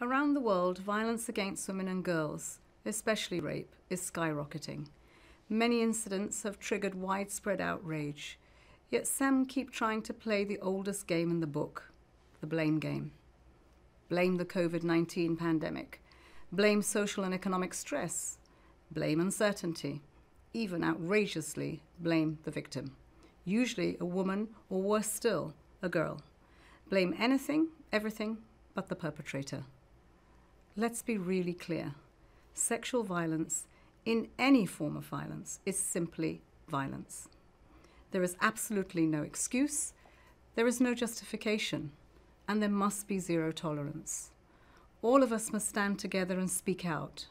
Around the world, violence against women and girls, especially rape, is skyrocketing. Many incidents have triggered widespread outrage, yet some keep trying to play the oldest game in the book the blame game. Blame the COVID 19 pandemic, blame social and economic stress, blame uncertainty, even outrageously blame the victim, usually a woman or worse still, a girl. Blame anything, everything but the perpetrator. Let's be really clear. Sexual violence, in any form of violence, is simply violence. There is absolutely no excuse, there is no justification, and there must be zero tolerance. All of us must stand together and speak out.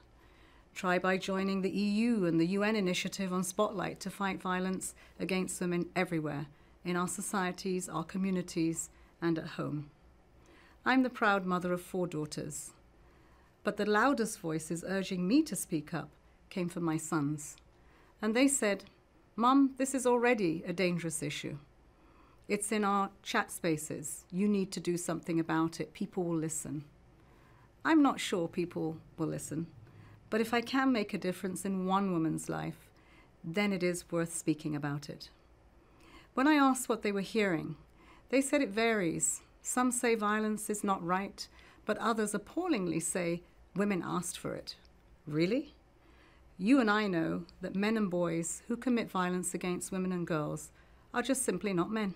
Try by joining the EU and the UN initiative on Spotlight to fight violence against women everywhere, in our societies, our communities, and at home. I'm the proud mother of four daughters. But the loudest voices urging me to speak up came from my sons. And they said, Mum, this is already a dangerous issue. It's in our chat spaces. You need to do something about it. People will listen. I'm not sure people will listen, but if I can make a difference in one woman's life, then it is worth speaking about it. When I asked what they were hearing, they said it varies. Some say violence is not right, but others appallingly say Women asked for it. Really? You and I know that men and boys who commit violence against women and girls are just simply not men.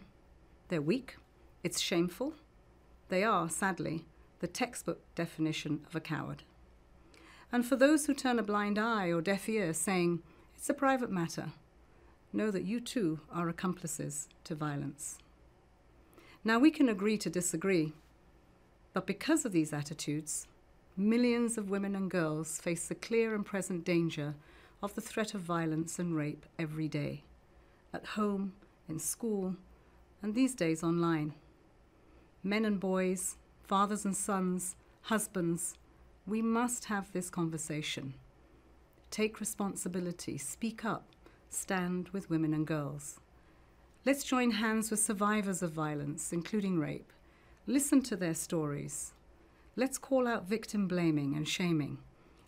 They're weak, it's shameful. They are, sadly, the textbook definition of a coward. And for those who turn a blind eye or deaf ear saying, it's a private matter, know that you too are accomplices to violence. Now we can agree to disagree, but because of these attitudes, millions of women and girls face the clear and present danger of the threat of violence and rape every day, at home, in school, and these days online. Men and boys, fathers and sons, husbands, we must have this conversation. Take responsibility, speak up, stand with women and girls. Let's join hands with survivors of violence, including rape. Listen to their stories. Let's call out victim blaming and shaming.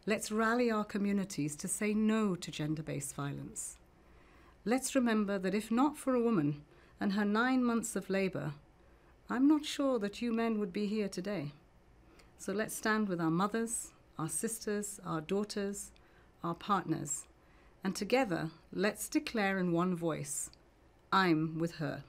Let's rally our communities to say no to gender based violence. Let's remember that if not for a woman and her nine months of labour, I'm not sure that you men would be here today. So let's stand with our mothers, our sisters, our daughters, our partners, and together let's declare in one voice I'm with her.